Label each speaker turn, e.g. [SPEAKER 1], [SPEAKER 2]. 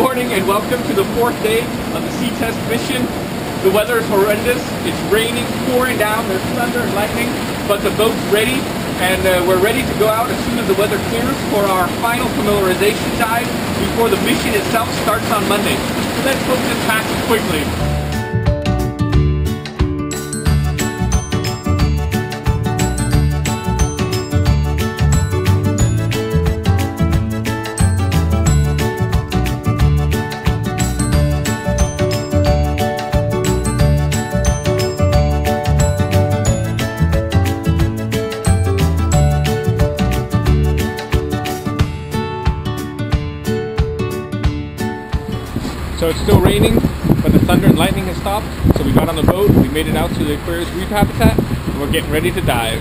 [SPEAKER 1] and welcome to the fourth day of the sea test mission. The weather is horrendous. It's raining, pouring down, there's thunder and lightning, but the boat's ready and uh, we're ready to go out as soon as the weather clears for our final familiarization dive before the mission itself starts on Monday. So let's hope this passes quickly. So it's still raining, but the thunder and lightning has stopped. So we got on the boat, we made it out to the Aquarius Reef habitat, and we're getting ready to dive.